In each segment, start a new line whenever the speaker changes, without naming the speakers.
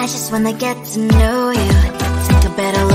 I just wanna get to know you. Think a better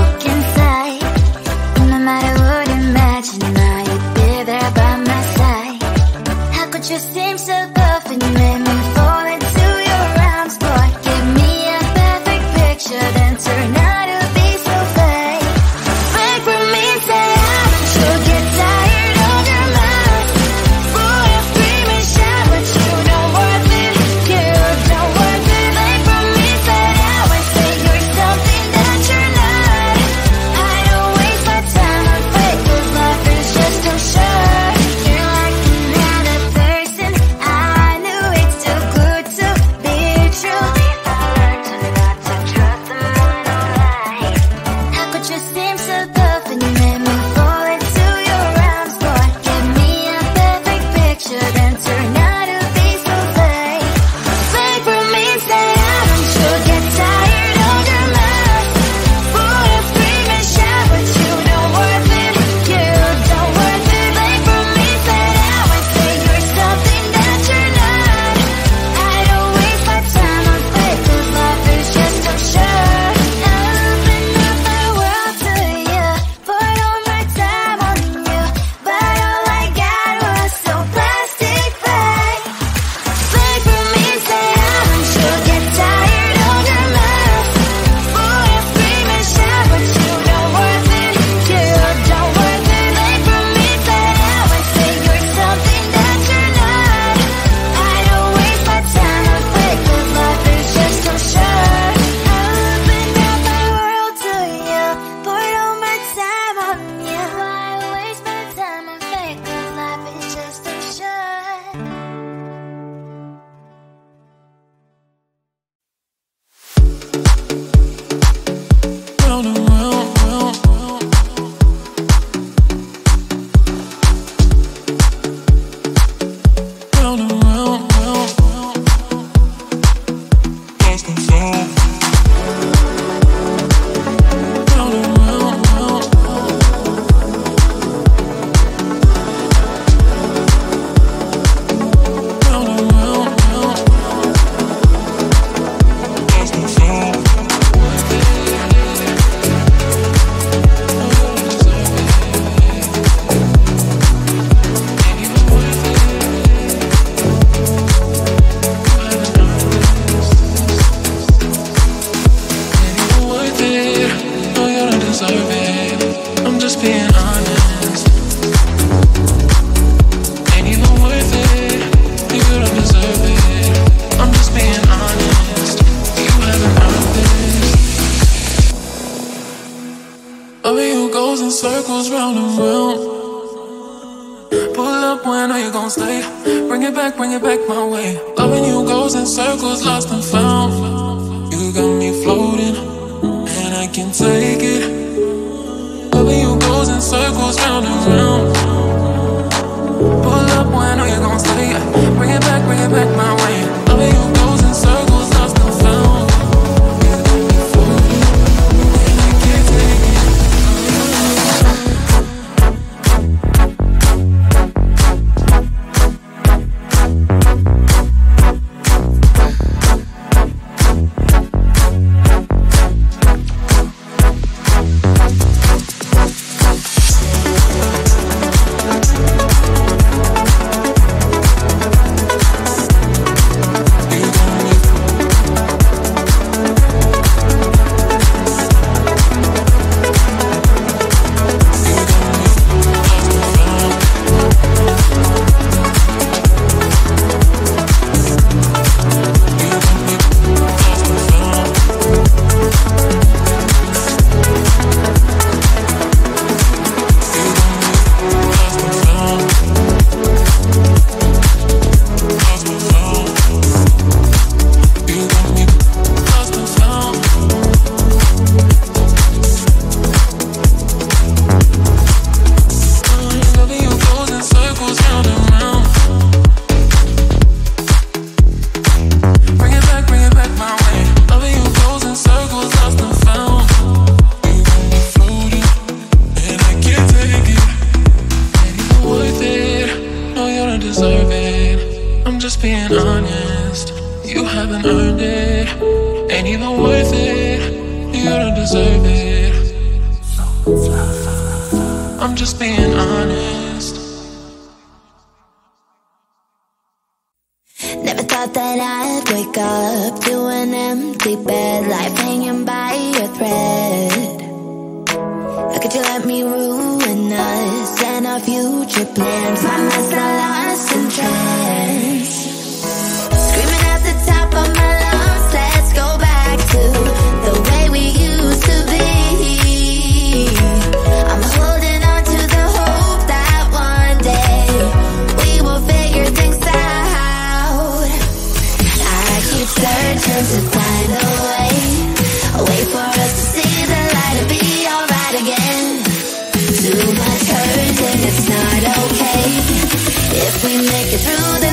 circles round and round. Pull up when are you gonna stay? Bring it back, bring it back my way. Loving you goes in circles, lost and found. You got me floating, and I can take it. Loving you goes in circles round and round. deserve it. I'm just being honest. You haven't earned it. Ain't even worth it. You don't deserve it. I'm just being honest.
Never thought that I'd wake up to an empty bed, life hanging by your thread. How could you let me ruin us and our future plans? My we make it through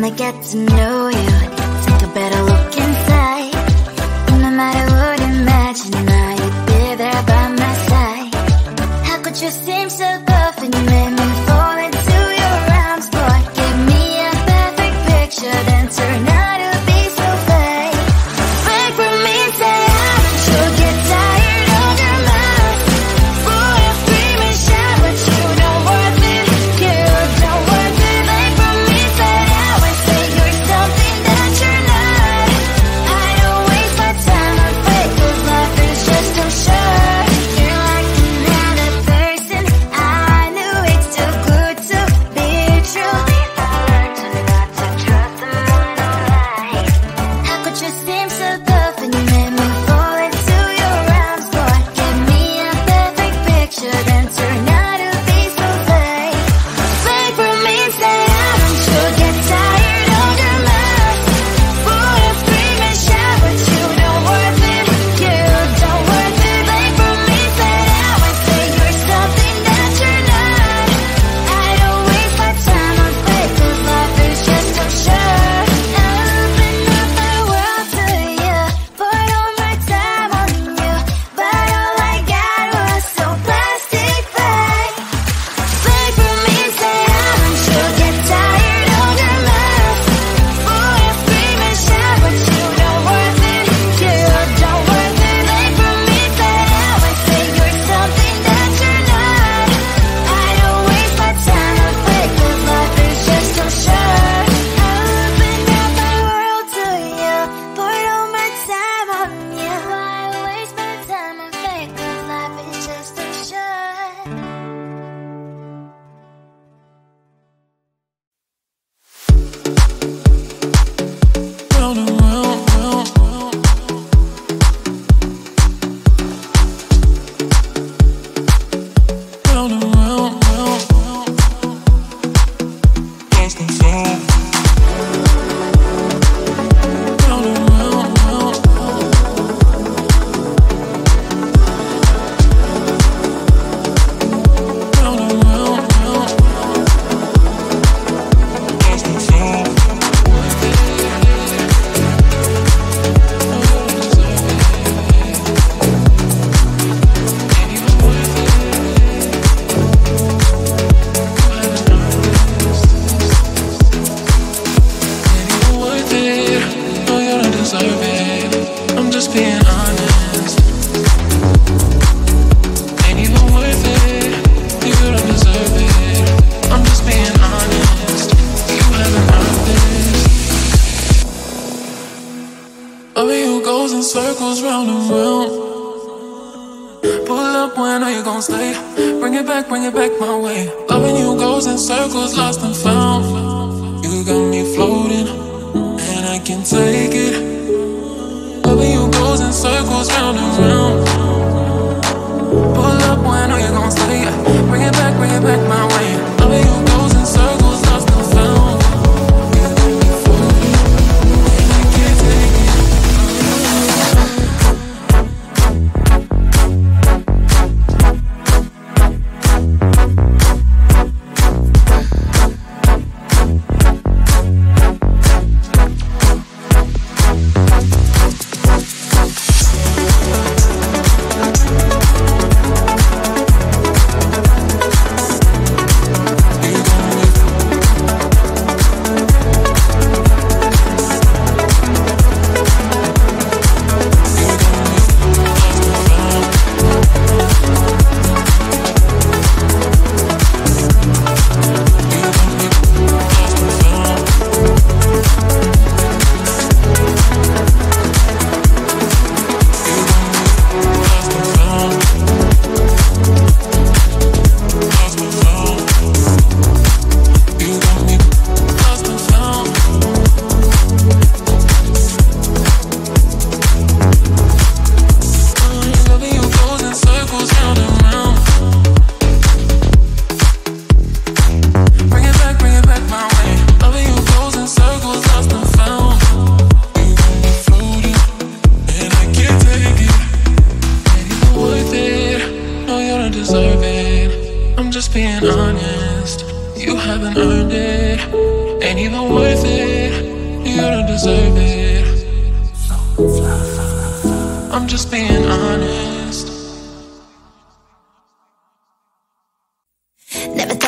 wanna get to know you. break
my way. Loving you goes in circles, lost and found. You got me floating, and I can take it. Loving you goes in circles, round and round. Pull up, when are you gonna stay? Bring it back, bring it back, my way.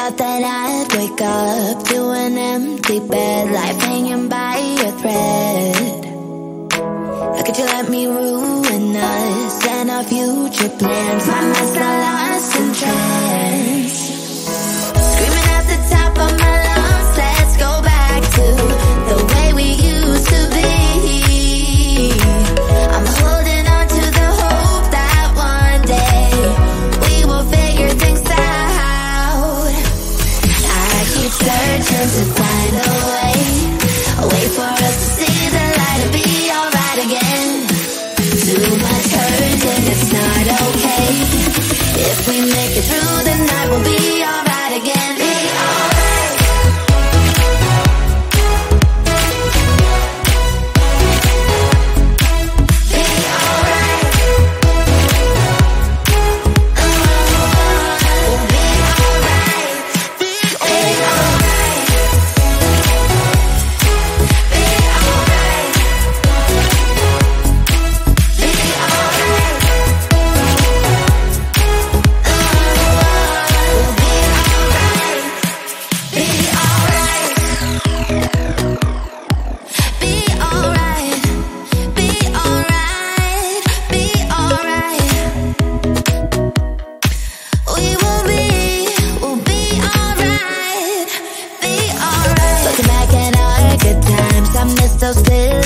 Thought that I'd wake up to an empty bed, life hanging by a thread. How could you let me ruin us and our future plans? My mind's not lost in track. Stay.